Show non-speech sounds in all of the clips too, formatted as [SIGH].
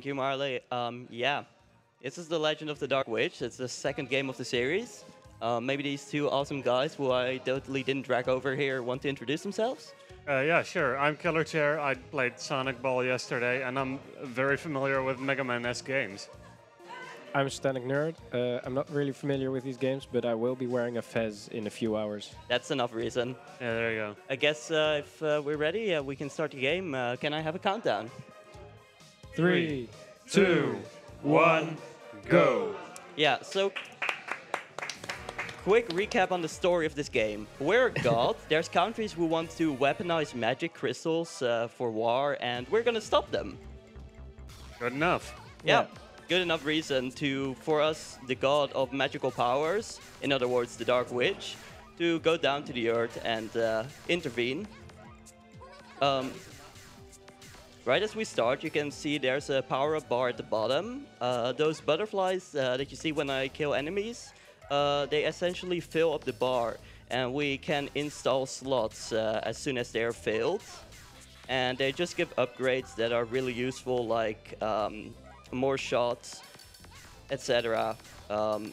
Thank you, Marley. Um, yeah, this is The Legend of the Dark Witch. It's the second game of the series. Uh, maybe these two awesome guys who I totally didn't drag over here want to introduce themselves? Uh, yeah, sure. I'm Killer Chair. I played Sonic Ball yesterday, and I'm very familiar with Mega Man X games. I'm a Static Nerd. Uh, I'm not really familiar with these games, but I will be wearing a fez in a few hours. That's enough reason. Yeah, there you go. I guess uh, if uh, we're ready, uh, we can start the game. Uh, can I have a countdown? Three, two, one, go. Yeah, so quick recap on the story of this game. We're a god. [LAUGHS] There's countries who want to weaponize magic crystals uh, for war, and we're gonna stop them. Good enough. Yeah. Yeah. Good enough reason to for us, the god of magical powers, in other words, the Dark Witch, to go down to the earth and uh, intervene. Um, right as we start, you can see there's a power-up bar at the bottom. Uh, those butterflies uh, that you see when I kill enemies, uh, they essentially fill up the bar, and we can install slots uh, as soon as they're filled and they just give upgrades that are really useful, like um, more shots, etc. Um,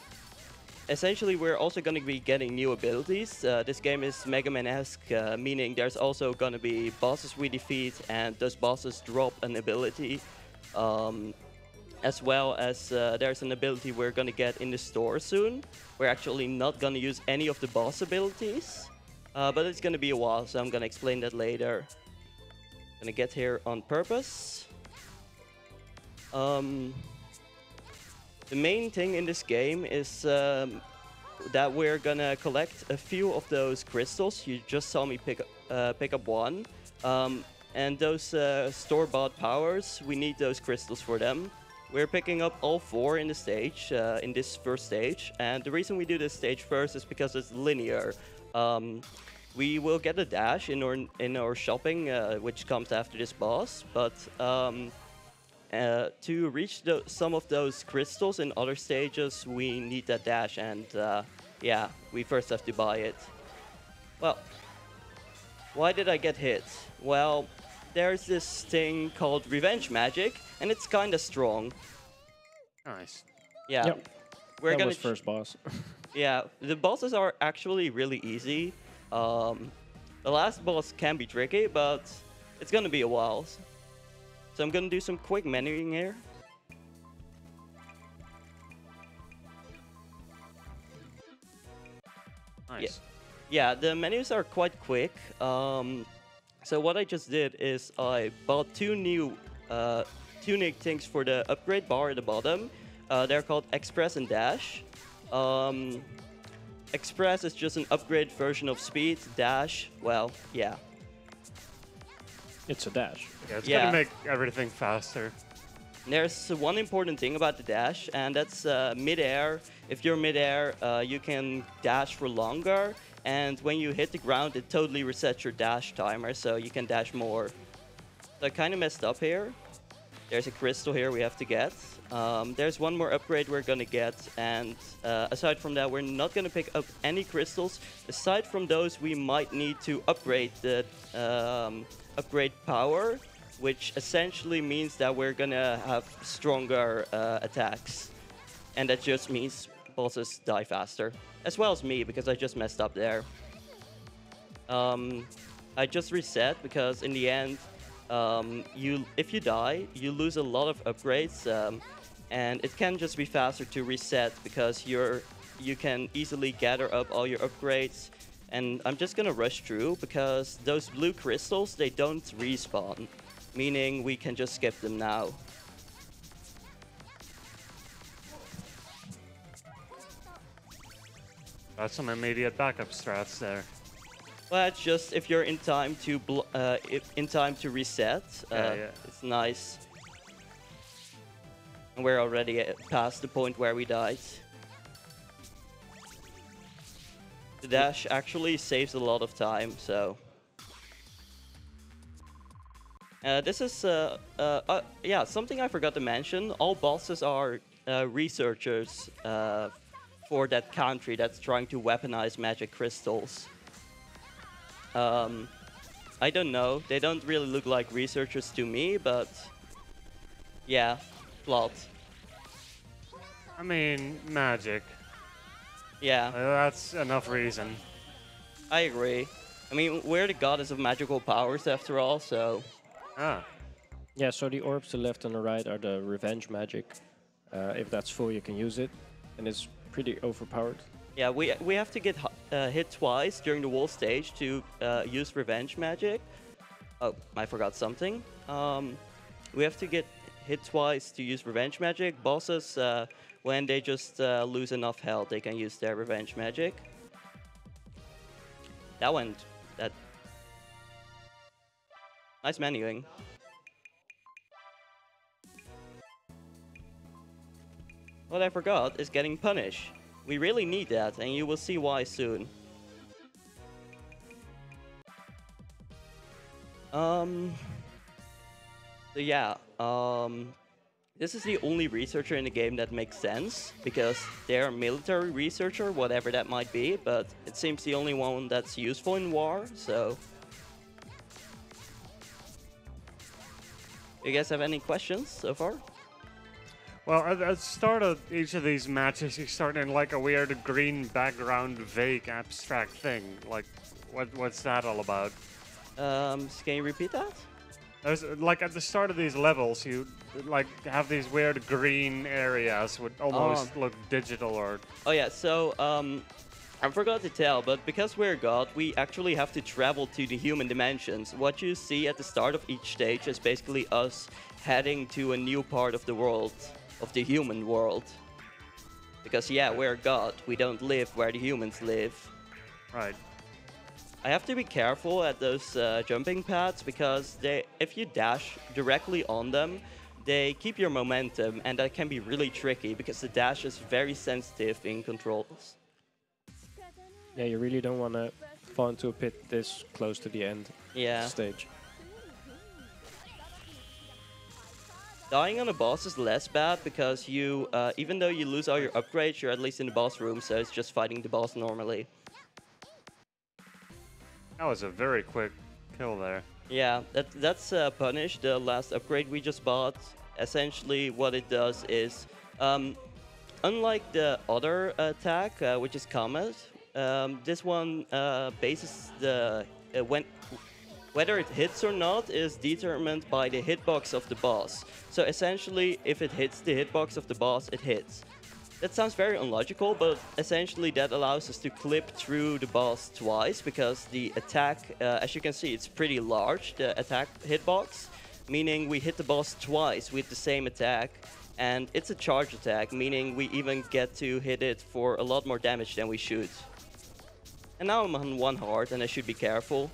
essentially, we're also going to be getting new abilities. Uh, this game is Mega Man-esque, uh, meaning there's also going to be bosses we defeat, and those bosses drop an ability. Um, as well as uh, there's an ability we're going to get in the store soon. We're actually not going to use any of the boss abilities, uh, but it's going to be a while, so I'm going to explain that later. Gonna get here on purpose. Um, the main thing in this game is um, that we're gonna collect a few of those crystals. You just saw me pick uh, pick up one, um, and those uh, store-bought powers. We need those crystals for them. We're picking up all four in the stage, uh, in this first stage, and the reason we do this stage first is because it's linear. Um, we will get a dash in our in our shopping, uh, which comes after this boss. But um, uh, to reach the, some of those crystals in other stages, we need that dash, and uh, yeah, we first have to buy it. Well, why did I get hit? Well, there's this thing called revenge magic, and it's kind of strong. Nice. Yeah, Yep. we're that gonna was first boss. [LAUGHS] Yeah, the bosses are actually really easy. Um, the last boss can be tricky, but it's gonna be a while. So I'm gonna do some quick menuing here. Nice. Yeah, the menus are quite quick. Um, so what I just did is I bought two new, uh, two new things for the upgrade bar at the bottom. Uh, they're called Express and Dash. Um, Express is just an upgrade version of Speed. Dash, well, yeah. it's a dash. Yeah, it's Yeah. gonna make everything faster. There's one important thing about the dash, and that's uh, mid-air. If you're mid-air, uh, you can dash for longer, and when you hit the ground, it totally resets your dash timer, so you can dash more. So I kind of messed up here. There's a crystal here we have to get. Um, there's one more upgrade we're gonna get, and uh, aside from that, we're not gonna pick up any crystals. Aside from those, we might need to upgrade the um, upgrade power, which essentially means that we're gonna have stronger uh, attacks, and that just means bosses die faster, as well as me because I just messed up there. Um, I just reset because in the end, um, you if you die, you lose a lot of upgrades, um, and it can just be faster to reset because you're you can easily gather up all your upgrades. And I'm just gonna rush through because those blue crystals they don't respawn, meaning we can just skip them now. Got some immediate backup strats there. Well, it's just if you're in time to bl- uh, in time to reset, uh, Yeah, yeah. it's nice. And we're already uh, past the point where we died. The dash actually saves a lot of time, so. Uh, this is, uh, uh, uh, yeah, something I forgot to mention. All bosses are uh, researchers uh, for that country that's trying to weaponize magic crystals. Um, I don't know. They don't really look like researchers to me, but yeah, plot. I mean, magic. Yeah, that's enough reason. I agree. I mean, we're the goddess of magical powers after all, so Ah, Yeah, so the orbs to the left and the right are the revenge magic. Uh, if that's full, you can use it, and it's pretty overpowered. yeah, we we have to get uh, hit twice during the wall stage to uh, use revenge magic. Oh, I forgot something. Um, we have to get hit twice to use revenge magic. Bosses, uh, when they just uh, lose enough health, they can use their revenge magic. That went. Nice menuing. What I forgot is getting punished. We really need that, and you will see why soon. Um. So yeah, um, this is the only researcher in the game that makes sense because they're a military researcher, whatever that might be. But it seems the only one that's useful in war. So, you guys have any questions so far? well, at, the start of each of these matches, you start in like a weird green background, vague, abstract thing. Like, what what's that all about? Um, can you repeat that? There's like at the start of these levels, you like have these weird green areas would almost look digital or Oh yeah, so um, I forgot to tell, but because we're God, we actually have to travel to the human dimensions. What you see at the start of each stage is basically us heading to a new part of the world, of the human world. Because yeah, we're God. We don't live where the humans live. right. I have to be careful at those uh, jumping pads because they, if you dash directly on them, they keep your momentum, and that can be really tricky because the dash is very sensitive in controls. Yeah, you really don't want to fall into a pit this close to the end Yeah. stage. Dying on a boss is less bad because you, uh, even though you lose all your upgrades, you're at least in the boss room, so it's just fighting the boss normally. That was a very quick kill there. Yeah, that, that's uh, Punish, the last upgrade we just bought. Essentially, what it does is, um, unlike the other attack, uh, which is Comet, um, this one uh, bases the uh, when whether it hits or not is determined by the hitbox of the boss. So essentially, if it hits the hitbox of the boss, it hits. That sounds very unlogical, but essentially that allows us to clip through the boss twice because the attack, uh, as you can see, it's pretty large, the attack hitbox, meaning we hit the boss twice with the same attack. And it's a charge attack, meaning we even get to hit it for a lot more damage than we should. And now I'm on one heart and I should be careful.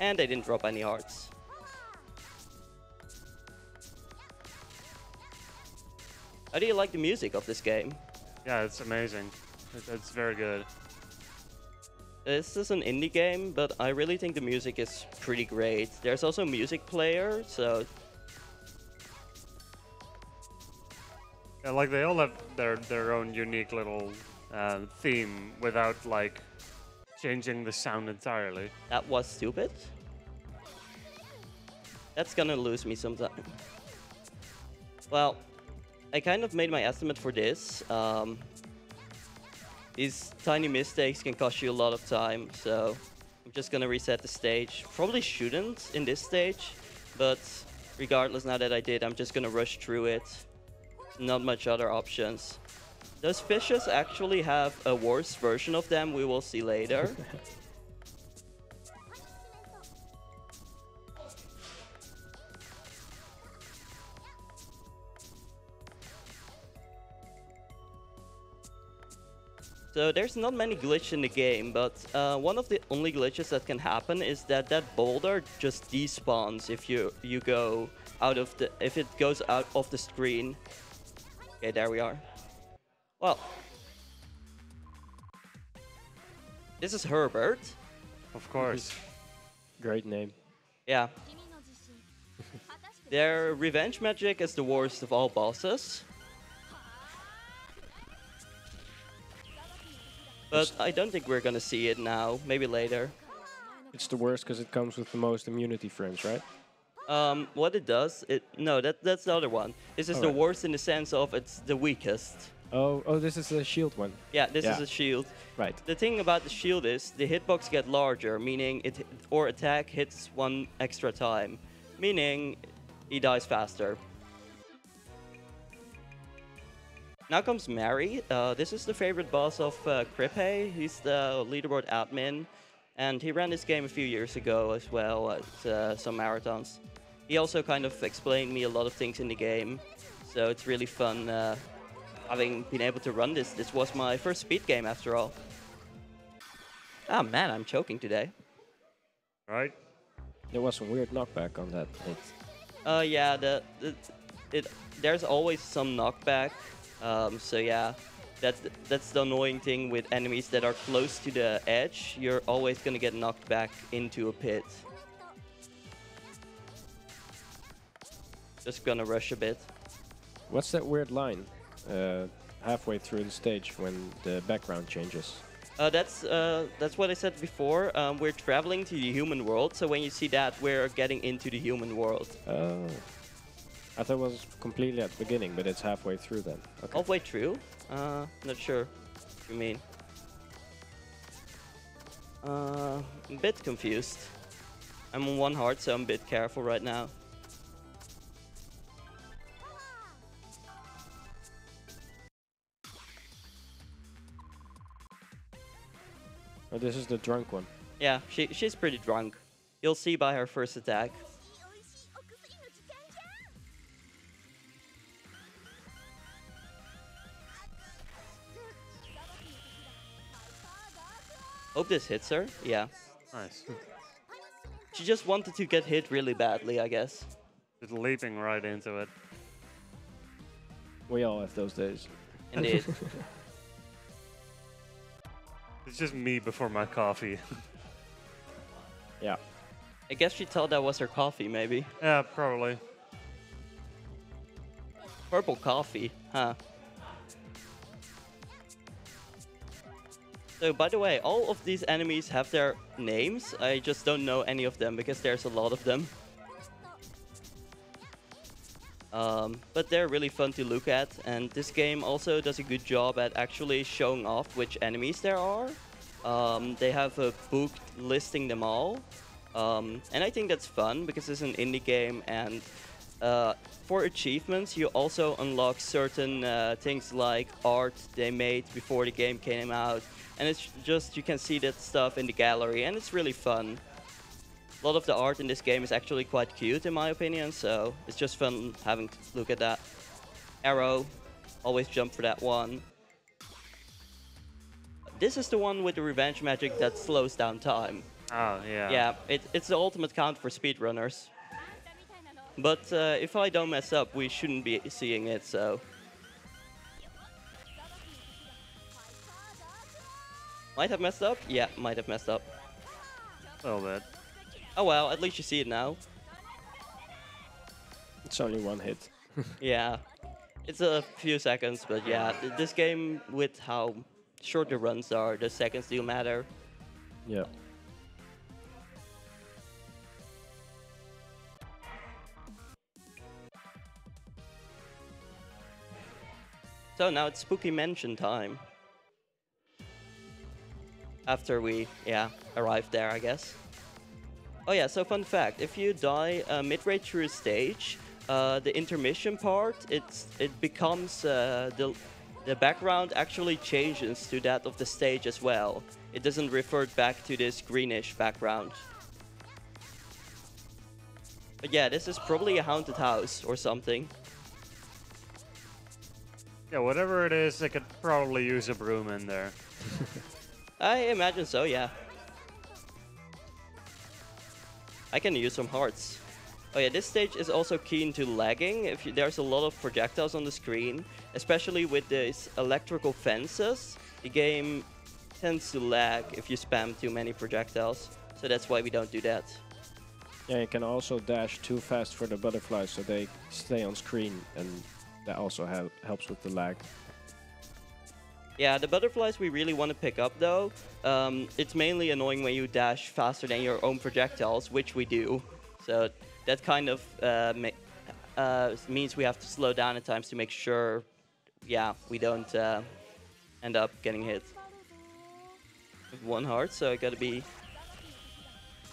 And I didn't drop any hearts. How do you like the music of this game? Yeah, it's amazing. It's very good. This is an indie game, but I really think the music is pretty great. There's also a music player, so Yeah, like they all have their their own unique little uh, theme without like changing the sound entirely. that was stupid. That's gonna lose me sometime. Well, I kind of made my estimate for this. Um, these tiny mistakes can cost you a lot of time, so I'm just gonna reset the stage. Probably shouldn't in this stage, but regardless, now that I did, I'm just gonna rush through it. Not much other options. Those fishes actually have a worse version of them, we will see later. [LAUGHS] So there's not many glitches in the game, but uh, one of the only glitches that can happen is that that boulder just despawns if you you go out of the if it goes out of the screen. Okay, there we are. Well, this is Herbert. Of course. Great name. Yeah. [LAUGHS] Their revenge magic is the worst of all bosses. But I don't think we're gonna see it now. Maybe later. It's the worst because it comes with the most immunity frames, right? Um, what it does, it no, that that's the other one. This is the Alright. worst in the sense of it's the weakest. Oh, oh, this is the shield one. Yeah, this is a shield. Right. The thing about the shield is the hitbox get larger, meaning it or attack hits one extra time, meaning he dies faster. Now comes Mary. Uh, this is the favorite boss of uh, Kripe. He's the leaderboard admin, and he ran this game a few years ago as well as uh, some marathons. He also kind of explained me a lot of things in the game, so it's really fun uh, having been able to run this. This was my first speed game after all. Ah man, I'm choking today. Right? There was some weird knockback on that hit. Uh, yeah, the, the it there's always some knockback. Um, so yeah, that's the, that's the annoying thing with enemies that are close to the edge. You're always gonna get knocked back into a pit. Just gonna rush a bit. What's that weird line uh, halfway through the stage when the background changes? Uh, that's uh, that's what I said before. Um, we're traveling to the human world, so when you see that, we're getting into the human world. Oh. I thought it was completely at the beginning, but it's halfway through then. Okay. Halfway through? Uh, not sure. What you mean? Uh, I'm a bit confused. I'm on one heart, so I'm a bit careful right now. Oh, this is the drunk one. Yeah, she she's pretty drunk. You'll see by her first attack. Hope this hits her. Yeah. Nice. she just wanted to get hit really badly, I guess. Just leaping right into it. We all have those days. Indeed. [LAUGHS] It's just me before my coffee. [LAUGHS] Yeah. I guess she thought that was her coffee, maybe. yeah, probably. Purple coffee, huh? So, by the way, all of these enemies have their names. I just don't know any of them because there's a lot of them. Um, but they're really fun to look at, and this game also does a good job at actually showing off which enemies there are. Um, they have a book listing them all, um, and I think that's fun because it's an indie game, and uh, for achievements you also unlock certain uh, things like art they made before the game came out, and it's just you can see that stuff in the gallery, and it's really fun. A lot of the art in this game is actually quite cute in my opinion, so it's just fun having to look at that. Arrow, always jump for that one. This is the one with the revenge magic that slows down time. Oh, yeah. Yeah, it, it's the ultimate count for speedrunners. But uh, if I don't mess up, we shouldn't be seeing it, so... Might have messed up? Yeah, might have messed up. A little bit. Oh well, at least you see it now. It's only one hit. [LAUGHS] Yeah, it's a few seconds, but yeah, th- this game with how short the runs are, the seconds do matter. Yeah. So now it's spooky Mansion time. After we, yeah, arrived there, I guess. Oh yeah, so fun fact, if you die uh, midway through a stage, uh, the intermission part, it's, it becomes, uh, the, the background actually changes to that of the stage as well. It doesn't revert back to this greenish background. But yeah, this is probably a haunted house or something. Yeah, whatever it is, I could probably use a broom in there. [LAUGHS] I imagine so, yeah. I can use some hearts. Oh yeah, this stage is also keen to lagging. If you, there's a lot of projectiles on the screen, especially with these electrical fences, the game tends to lag if you spam too many projectiles. So that's why we don't do that. Yeah, you can also dash too fast for the butterflies so they stay on screen, and that also helps with the lag. Yeah, the butterflies we really want to pick up though. Um, it's mainly annoying when you dash faster than your own projectiles, which we do. So that kind of uh, ma- uh, means we have to slow down at times to make sure, yeah, we don't uh, end up getting hit with one heart. So I gotta be.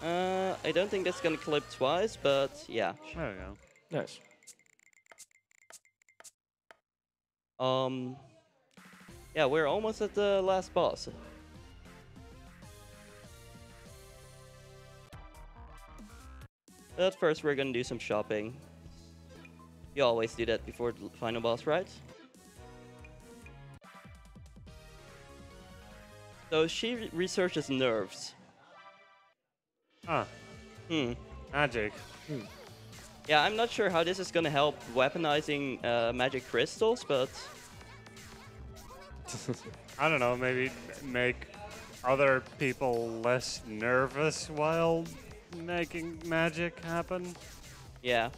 Uh, I don't think that's gonna clip twice, but yeah. There we go. Nice. Um, yeah, we're almost at the last boss. But first, we're gonna do some shopping. You always do that before the final boss, right? So she researches nerves. Ah, Hmm. magic. Hmm. Yeah, I'm not sure how this is gonna help weaponizing uh, magic crystals, but I don't know, maybe make other people less nervous while making magic happen. yeah.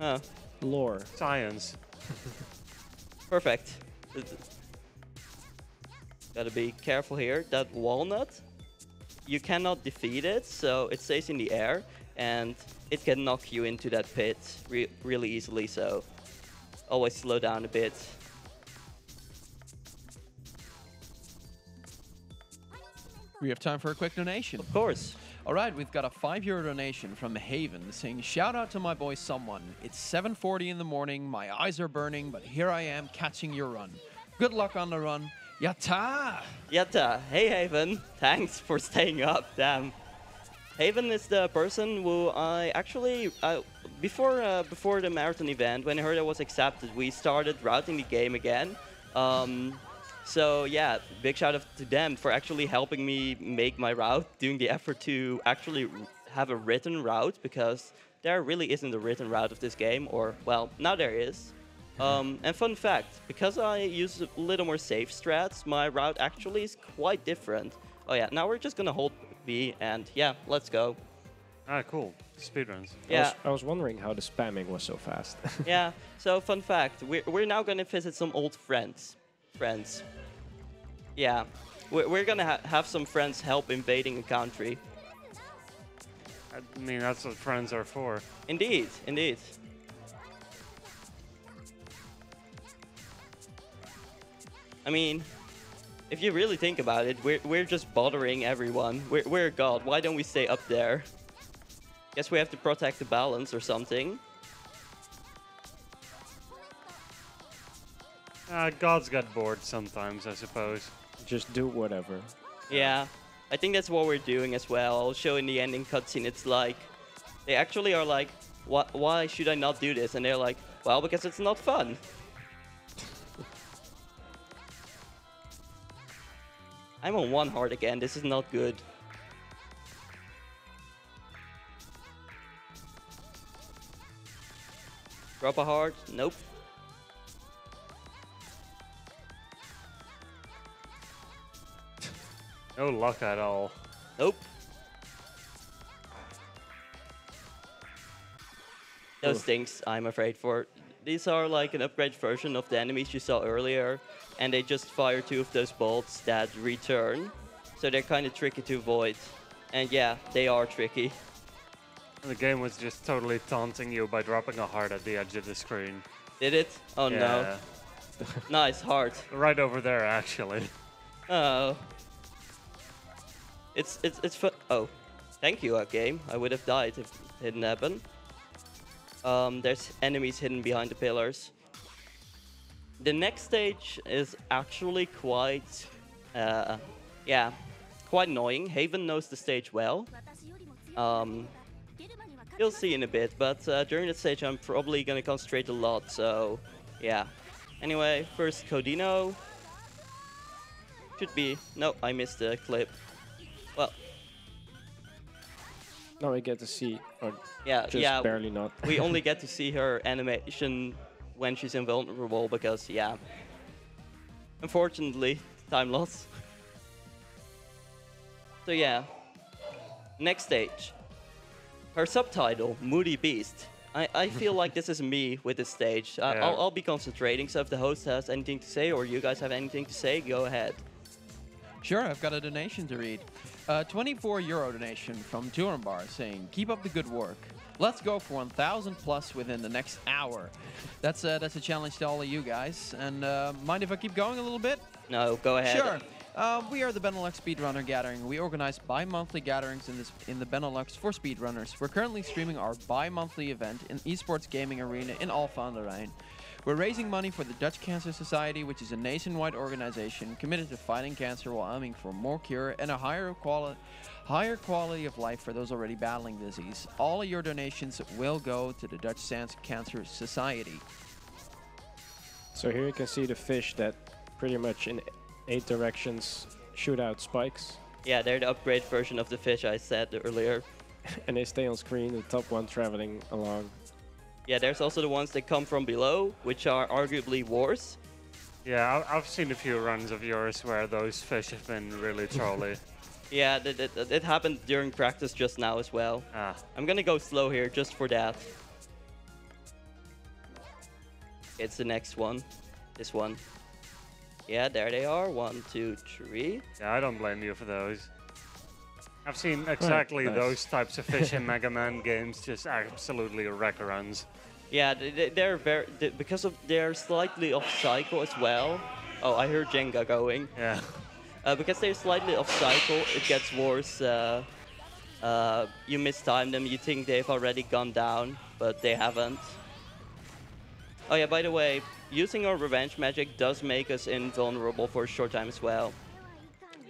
Huh. Lore. Science. [LAUGHS] Perfect. Gotta be careful here. That walnut, you cannot defeat it, so it stays in the air, and it can knock you into that pit re really easily. So always slow down a bit. We have time for a quick donation. Of course. All right, we've got a five euro donation from Haven saying, Shout out to my boy someone. It's 7.40 in the morning, my eyes are burning, but here I am catching your run. Good luck on the run. Yatta! Yatta. Hey Haven. Thanks for staying up. Damn. Haven is the person who I actually uh, before uh, before the marathon event when I heard I was accepted, we started routing the game again. Um, so yeah, big shout out to them for actually helping me make my route, doing the effort to actually have a written route because there really isn't a written route of this game, or well, now there is. Um, and fun fact, because I use a little more safe strats, my route actually is quite different. Oh yeah, now we're just gonna hold B and yeah, let's go. Ah, cool. Speedruns. I Yeah, was, I was wondering how the spamming was so fast. [LAUGHS] yeah. So fun fact, we're, we're now gonna visit some old friends. Friends. Yeah, we're, we're gonna ha- have some friends help invading a country. I mean, that's what friends are for. Indeed, indeed. I mean, if you really think about it, we're, we're just bothering everyone. We're, we're god. Why don't we stay up there? Guess we have to protect the balance or something. Ah, gods get bored sometimes, I suppose. Just do whatever. Yeah, I think that's what we're doing as well. I'll show in the ending cutscene. It's like they actually are like, "Why? Why should I not do this?" And they're like, "Well, because it's not fun." [LAUGHS] I'm on one heart again. This is not good. Drop a heart. Nope. No luck at all. Nope. Those things, I'm afraid for. These are like an upgraded version of the enemies you saw earlier, and they just fire two of those bolts that return. So they're kind of tricky to avoid. And yeah, they are tricky. The game was just totally taunting you by dropping a heart at the edge of the screen. Did it? Oh no. Yeah. Nice heart. [LAUGHS] Right over there, actually. Oh. It's it's it's for oh, thank you, uh, game. I would have died if it didn't happen. Um, there's enemies hidden behind the pillars. The next stage is actually quite, uh, yeah, quite annoying. Haven knows the stage well. Um, you'll see in a bit, but uh, during that stage I'm probably gonna concentrate a lot, so yeah. Anyway, first Codino. Should be. No, I missed the clip. Well, Now we get to see, or yeah, just yeah. barely not. we [LAUGHS] only get to see her animation when she's invulnerable because, yeah. Unfortunately, time loss. [LAUGHS] So yeah. Next stage. Her subtitle, Moody Beast. I, I feel like this is me with this stage. I, Yeah. I'll, I'll be concentrating, so if the host has anything to say or you guys have anything to say, go ahead. Sure, I've got a donation to read. Uh, 24 euro donation from Turenbar saying, "Keep up the good work. Let's go for 1,000 plus within the next hour." That's a, that's a challenge to all of you guys. And uh, mind if I keep going a little bit? No, go ahead. Sure. Uh, we are the Benelux Speedrunner Gathering. We organize bi-monthly gatherings in this in the Benelux for speedrunners. We're currently streaming our bi-monthly event in esports gaming arena in Alphen aan de Rijn. We're raising money for the Dutch Cancer Society, which is a nationwide organization committed to fighting cancer while aiming for more cure and a higher quality higher quality of life for those already battling disease. All of your donations will go to the Dutch Sans- Cancer Society. So here you can see the fish that pretty much in eight directions shoot out spikes. Yeah, they're the upgrade version of the fish I said earlier. [LAUGHS] and they stay on screen, the top one traveling along. Yeah, there's also the ones that come from below, which are arguably worse. Yeah, I've seen a few runs of yours where those fish have been really trolly. [LAUGHS] Yeah, it happened during practice just now as well. ah, I'm gonna go slow here just for that. It's the next one. This one. Yeah, there they are. One, two, three. yeah, I don't blame you for those. I've seen exactly nice. those types of fish in [LAUGHS] Mega Man games just absolutely wreck runs. Yeah, they- they- they're very they- because of they're slightly off cycle as well. Oh, I heard Jenga going. Yeah. [LAUGHS] Uh, because they're slightly off cycle, it gets worse. Uh, uh, you mistime them, you think they've already gone down, but they haven't. Oh yeah, by the way, using our revenge magic does make us invulnerable for a short time as well.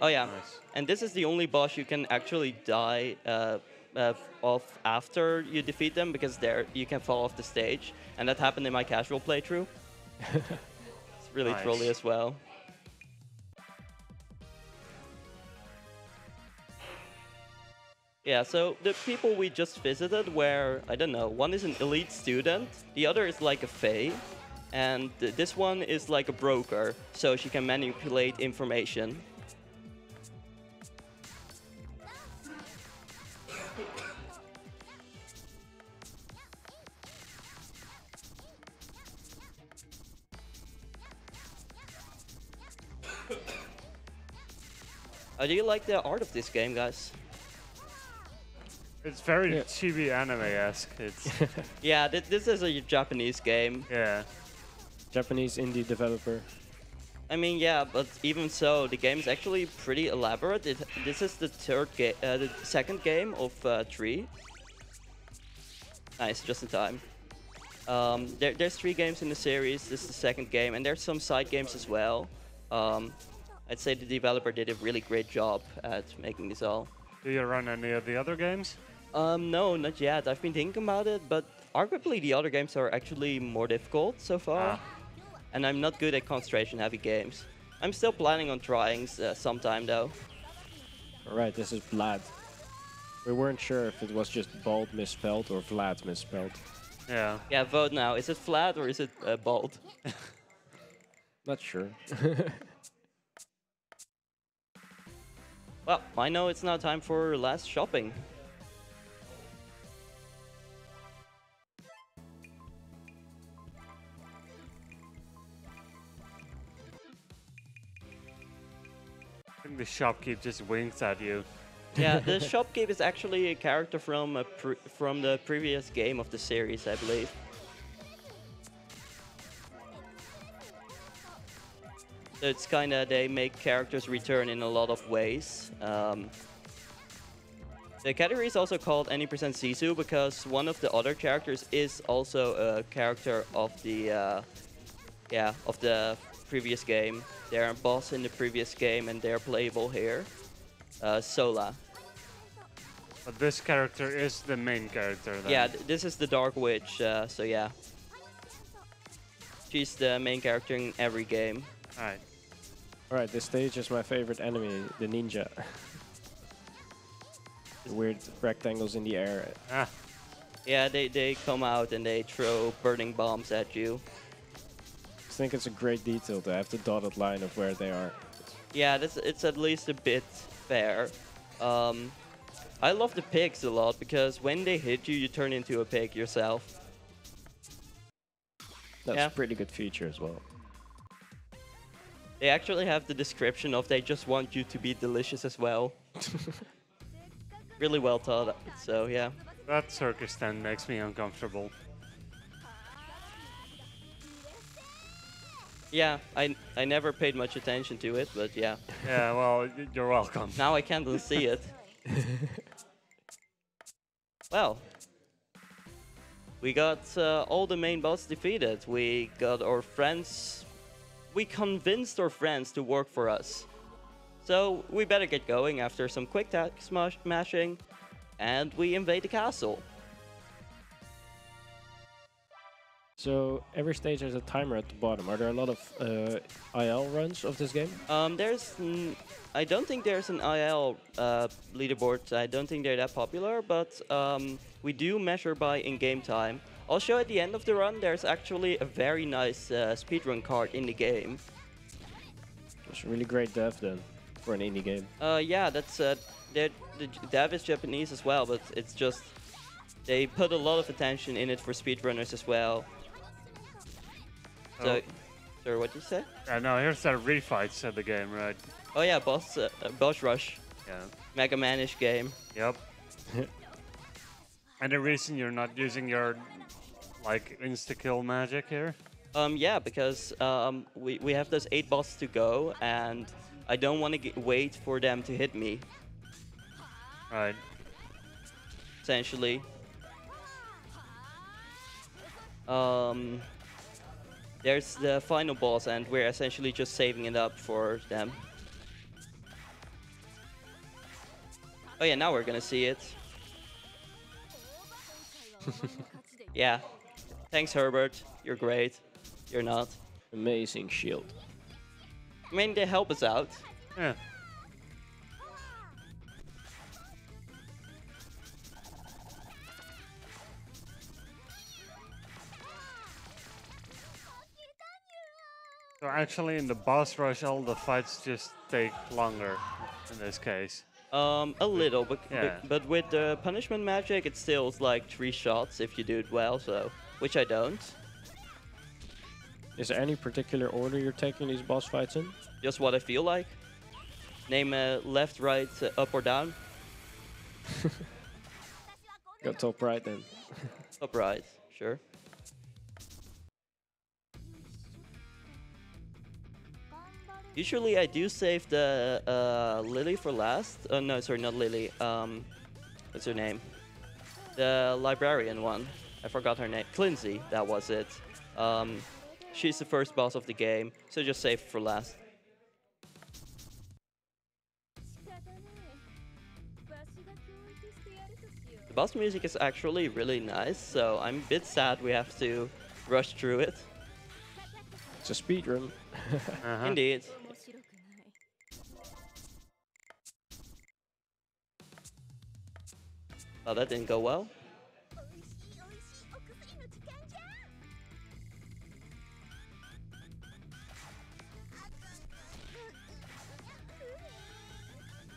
Oh yeah, Nice. and this is the only boss you can actually die uh, uh, off after you defeat them because there you can fall off the stage, and that happened in my casual playthrough. [LAUGHS] it's really Nice. trolly as well. Yeah, so the people we just visited were, I don't know, one is an elite student, the other is like a fae, and th- this one is like a broker, so she can manipulate information. Uh, do you like the art of this game, guys? It's very Yeah. chibi anime-esque. It's [LAUGHS] Yeah, th- this is a Japanese game. yeah. Japanese indie developer. I mean, yeah, but even so, the game is actually pretty elaborate. It, this is the third game, uh, the second game of uh, three. Nice, just in time. Um, there, there's three games in the series. This is the second game, and there's some side games as well. Um, I'd say the developer did a really great job at making this all. Do you run any of the other games? Um, no, not yet. I've been thinking about it, but arguably the other games are actually more difficult so far. Ah. And I'm not good at concentration-heavy games. I'm still planning on trying uh, sometime though. Alright, this is Vlad. We weren't sure if it was just bald misspelled or Vlad misspelled. Yeah. Yeah, vote now. Is it flat or is it uh, bald? [LAUGHS] Not sure. [LAUGHS] Well, I know it's now time for last shopping. I think the shopkeep just winks at you. Yeah, [LAUGHS] the shopkeep is actually a character from a pre- from the previous game of the series, I believe. It's kind of they make characters return in a lot of ways. Um, the category is also called any percent Zizou because one of the other characters is also a character of the uh, yeah of the previous game. They're a boss in the previous game and they're playable here. Uh, Sola. But this character is the main character then. Yeah, th- this is the Dark Witch, uh, so yeah. She's the main character in every game. Alright. Alright, this stage is my favorite enemy, the ninja. the weird rectangles in the air. Ah, Yeah, they, they come out and they throw burning bombs at you. I think it's a great detail to have the dotted line of where they are. Yeah, that's, it's at least a bit fair. Um, I love the pigs a lot because when they hit you, you turn into a pig yourself. That's Yeah. a pretty good feature as well. They actually have the description of they just want you to be delicious as well. [LAUGHS] really well thought. So yeah. That circus tent makes me uncomfortable. Yeah, I I never paid much attention to it, but yeah. Yeah, well, you're welcome. Now I can't see it. [LAUGHS] well, we got uh, all the main boss defeated. We got our friends. We convinced our friends to work for us. So we better get going after some quick tack smash mashing, and we invade the castle. So every stage has a timer at the bottom. Are there a lot of uh, IL runs of this game? Um, there's, n- I don't think there's an IL uh, leaderboard. I don't think they're that popular, but um, we do measure by in-game time. Also, at the end of the run, there's actually a very nice uh, speedrun card in the game. It's really great dev then for an indie game. Uh, yeah, that's uh, the dev is Japanese as well, but it's just they put a lot of attention in it for speedrunners as well. So, Oh. sorry, what did you say? Yeah, no, here's the refights of the game, right? Oh yeah, boss, uh, uh, boss rush, Yeah. Mega Manish game. Yep. [LAUGHS] and the reason you're not using your like insta kill magic here? Um, yeah, because um, we, we have those eight bosses to go, and I don't want to wait for them to hit me, Right. essentially. Um, there's the final boss, and we're essentially just saving it up for them. Oh yeah, now we're gonna see it. Yeah. Thanks, Herbert. You're great. You're not. Amazing shield. I mean, they help us out. Yeah. So actually in the boss rush all the fights just take longer in this case. Um, a little, but Yeah. but, but with the punishment magic, it still is like three shots if you do it well. So, which I don't. Is there any particular order you're taking these boss fights in? Just what I feel like. Name uh, left, right, uh, up or down. [LAUGHS] Go top right then. top right, sure. Usually I do save the uh, Lily for last. Oh no, sorry, not Lily. Um, what's her name? The librarian one. I forgot her name. Clincy, that was it. Um, she's the first boss of the game, so just save for last. The boss music is actually really nice, so I'm a bit sad we have to rush through it. It's a speed run. [LAUGHS] Uh-huh. Indeed. Oh, that didn't go well.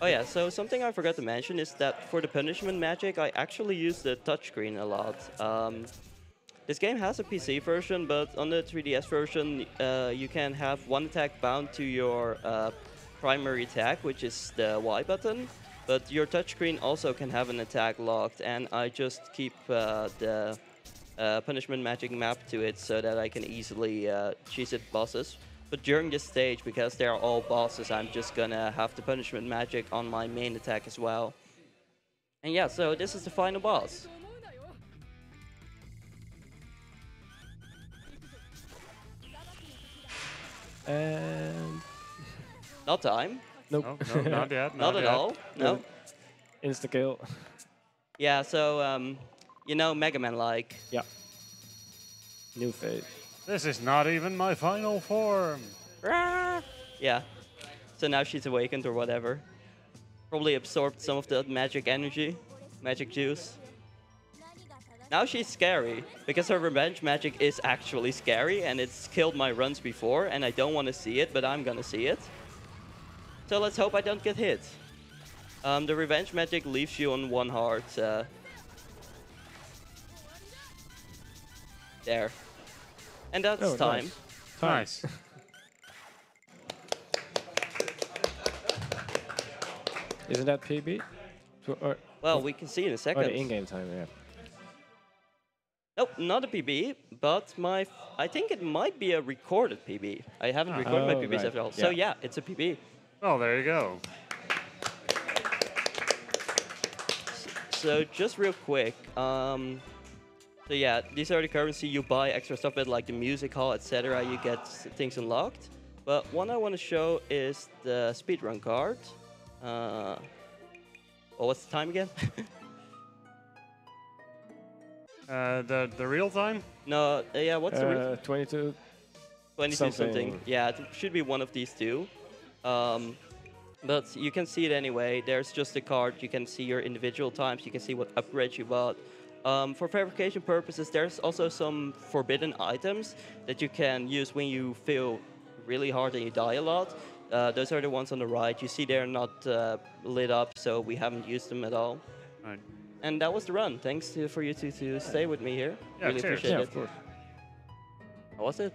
Oh yeah, so something I forgot to mention is that for the punishment magic, I actually use the touchscreen a lot. Um, this game has a PC version, but on the 3DS version, uh, you can have one attack bound to your uh, primary attack, which is the Y button. But your touchscreen also can have an attack locked, and I just keep uh, the uh, punishment magic map to it so that I can easily uh, cheese it bosses. But during this stage, because they're all bosses, I'm just gonna have the punishment magic on my main attack as well. And yeah, so this is the final boss. And Not time. Nope. No, no, not yet. [LAUGHS] Not, at yet. all. No. Insta kill. [LAUGHS] Yeah, so um, you know, Mega Man like. yeah. New phase. This is not even my final form. [LAUGHS] Yeah. So now she's awakened or whatever. Probably absorbed some of the magic energy, magic juice. Now she's scary because her revenge magic is actually scary and it's killed my runs before and I don't want to see it, but I'm gonna see it. So let's hope I don't get hit. Um, the Revenge Magic leaves you on one heart. Uh, there. And that's oh, time. Nice. nice. [LAUGHS] Isn't that PB? Or, well, we can see in a oh, second. Or the in-game time, yeah. Nope, not a PB, but my I think it might be a recorded PB. I haven't oh, recorded my oh, PBs right. all. Yeah. So yeah, it's a PB. Oh, there you go. So just real quick, um, so yeah, these are the currency you buy extra stuff with, like the music hall, etc. You get things unlocked. But one I want to show is the speedrun card. Uh, oh, what's the time again? [LAUGHS] Uh, the the real time? no, uh, yeah, what's the real Uh, 22. 22 something. something. Yeah, it should be one of these two. Um, but you can see it anyway. There's just a card. You can see your individual times. You can see what upgrades you bought. Um, for verification purposes, there's also some forbidden items that you can use when you feel really hard and you die a lot. Uh, those are the ones on the right. You see they're not uh, lit up, so we haven't used them at all. Right. And that was the run. Thanks to, for you two to stay with me here. Yeah, really cheers. appreciate Yeah, it. of course. How was it?